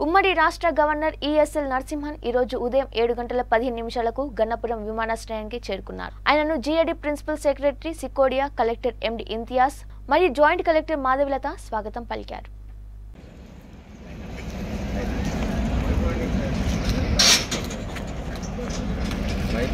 ఉమ్మడి రాష్ట్ర governor ESL Narasimhan ఈ రోజు ఉదయం ఏడు గంటల పదిహేను నిమిషాలకు గన్నపురం విమానాశ్రయానికి చేరుకున్నారు. ఆయనను GAD principal secretary Sisodia collector MD Imtiaz మరియు జాయింట్ కలెక్టర్ మాధవిలత స్వాగతం పలికారు. My